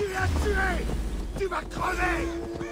à tuer Tu vas crever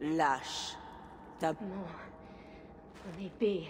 Lâche. Ta... Non. Mon épée